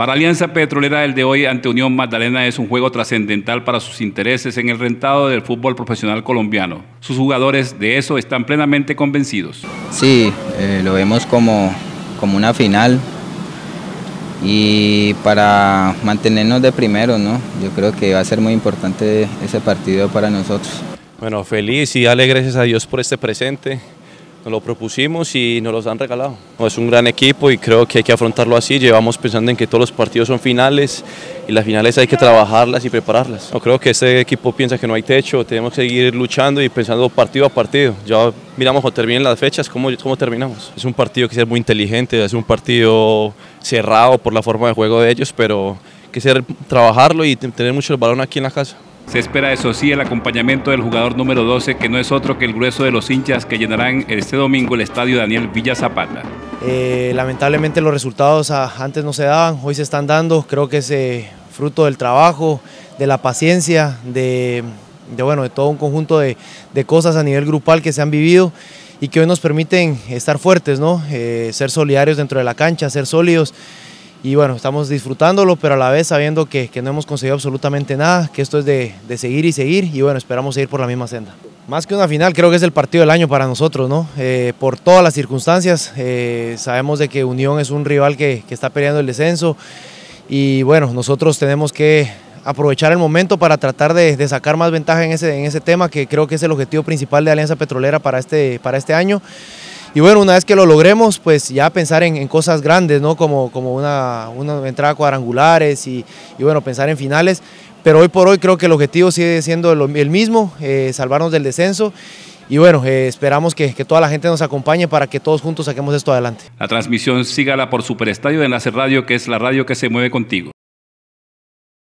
Para Alianza Petrolera, el de hoy ante Unión Magdalena es un juego trascendental para sus intereses en el rentado del fútbol profesional colombiano. Sus jugadores de eso están plenamente convencidos. Sí, eh, lo vemos como, como una final y para mantenernos de primero, ¿no? Yo creo que va a ser muy importante ese partido para nosotros. Bueno, feliz y dale gracias a Dios por este presente nos lo propusimos y nos los han regalado. Es un gran equipo y creo que hay que afrontarlo así. Llevamos pensando en que todos los partidos son finales y las finales hay que trabajarlas y prepararlas. No creo que este equipo piensa que no hay techo, tenemos que seguir luchando y pensando partido a partido. Ya miramos cuando terminen las fechas, cómo, cómo terminamos. Es un partido que ser muy inteligente, es un partido cerrado por la forma de juego de ellos, pero que ser, trabajarlo y tener mucho el balón aquí en la casa. Se espera, eso sí, el acompañamiento del jugador número 12, que no es otro que el grueso de los hinchas que llenarán este domingo el estadio Daniel Villa Zapata. Eh, lamentablemente los resultados antes no se daban, hoy se están dando, creo que es eh, fruto del trabajo, de la paciencia, de, bueno, de todo un conjunto de, cosas a nivel grupal que se han vivido y que hoy nos permiten estar fuertes, ¿no? Eh, ser solidarios dentro de la cancha, ser sólidos y bueno, estamos disfrutándolo, pero a la vez sabiendo que, que no hemos conseguido absolutamente nada, que esto es de, de, seguir y seguir y bueno, esperamos seguir por la misma senda. Más que una final, creo que es el partido del año para nosotros, ¿no? Eh, por todas las circunstancias, eh, sabemos de que Unión es un rival que, que, está peleando el descenso y bueno, nosotros tenemos que aprovechar el momento para tratar de, de sacar más ventaja en ese, en ese tema, que creo que es el objetivo principal de Alianza Petrolera para este, para este año. Y bueno, una vez que lo logremos, pues ya pensar en, cosas grandes, ¿no? Como, como una, una entrada cuadrangulares y, bueno, pensar en finales. Pero hoy por hoy creo que el objetivo sigue siendo el mismo, eh, salvarnos del descenso. Y bueno, eh, esperamos que, que, toda la gente nos acompañe para que todos juntos saquemos esto adelante. La transmisión sígala por Superestadio de Enlace Radio, que es la radio que se mueve contigo.